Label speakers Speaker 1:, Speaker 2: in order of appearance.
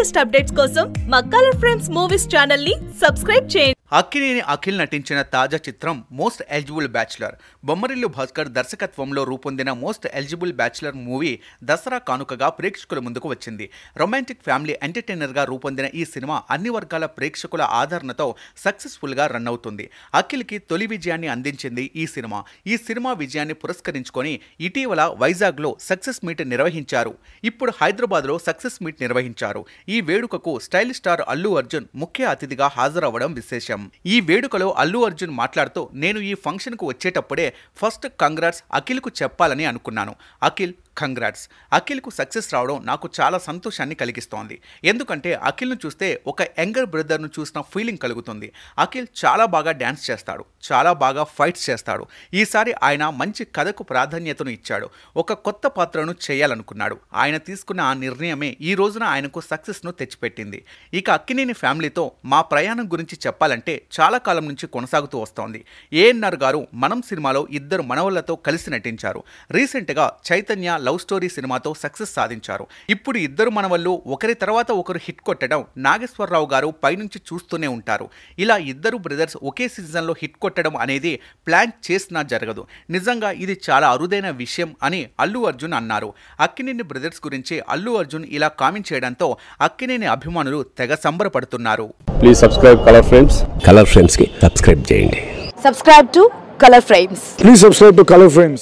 Speaker 1: Latest updates కోసం మా colour friends movies ఛానల్ని సబ్స్క్రైబ్ చేయండి.
Speaker 2: అక్కినేని అఖిల్ నటించిన తాజా చిత్రం most eligible bachelor. Bommarillu Bhaskar దర్శకత్వంలో రూపొందిన most eligible bachelor movie Dasara కానుకగా ప్రేక్షకుల ముందుకు వచ్చింది. రొమాంటిక్ ఫ్యామిలీ ఎంటర్టైనర్గా రూపొందిన ఈ సినిమా అన్ని వర్గాల ప్రేక్షకుల ఆదరణతో సక్సెస్ఫుల్గా రన్ అవుతుంది. అఖిల్కి తొలి విజయాన్ని అందించింది ఈ సినిమా. ఈ సినిమా విజయాన్ని పురస్కరించుకొని ఇటీవల వైజాగ్లో సక్సెస్ మీట్ నిర్వహించారు. ఇప్పుడు హైదరాబాద్లో సక్సెస్ మీట్ నిర్వహించారు. ఈ వేడుకకు స్టైల్ స్టార్ అల్లు అర్జున్ ముఖ్య అతిథిగా హాజరవ్వడం విశేషం. ఈ వేడుకలో అల్లు అర్జున్ మాట్లాడుతూ నేను ఈ ఫంక్షన్కు వచ్చేటప్పుడే ఫస్ట్ కంగ్రాట్స్ అఖిల్కు చెప్పాలని అనుకున్నాను. అఖిల్ కంగ్రాట్స్ అఖిల్కు సక్సెస్ రావడం నాకు చాలా సంతోషాన్ని కలిగిస్తోంది. ఎందుకంటే అఖిల్ను చూస్తే ఒక యంగర్ బ్రదర్ను చూసిన ఫీలింగ్ కలుగుతుంది. అఖిల్ చాలా బాగా డ్యాన్స్ చేస్తాడు. చాలా బాగా ఫైట్స్ చేస్తాడు. ఈసారి ఆయన మంచి కథకు ప్రాధాన్యతను ఇచ్చాడు. ఒక కొత్త పాత్రను చేయాలనుకున్నాడు. ఆయన తీసుకున్న ఆ నిర్ణయమే ఈ రోజున ఆయనకు సక్సెస్ను తెచ్చిపెట్టింది. ఇక అక్కినేని ఫ్యామిలీతో మా ప్రయాణం గురించి చెప్పాలంటే చాలా కాలం నుంచి కొనసాగుతూ వస్తోంది. ఏఎన్ఆర్ గారు మనం సినిమాలో ఇద్దరు మనవళ్ళతో కలిసి నటించారు. రీసెంట్గా చైతన్య లవ్ స్టోరీ సినిమాతో సక్సెస్ సాధించారు. ఇప్పుడు ఇద్దరు మనవళ్ళు ఒకరి తర్వాత ఒకరు హిట్ కొట్టడం నాగేశ్వరరావు గారు పైనుంచి చూస్తూనే ఉంటారు. ఇలా ఇద్దరు బ్రదర్స్ ఒకే సీజన్లో హిట్ కొట్టడం అనేది ప్లాన్ చేసినా జరగదు. నిజంగా ఇది చాలా అరుదైన విషయం అని అల్లు అర్జున్ అన్నారు. అక్కినేని బ్రదర్స్ గురించి అల్లు అర్జున్ ఇలా కామెంట్ చేయడంతో అక్కినేని అభిమానులు తెగ సంబరపడుతున్నారు.
Speaker 3: Please subscribe colour frames
Speaker 4: colour ఫ్రెండ్స్కి సబ్స్క్రైబ్ చేయండి.
Speaker 5: Subscribe to color frames.
Speaker 6: Please subscribe to Color Frames.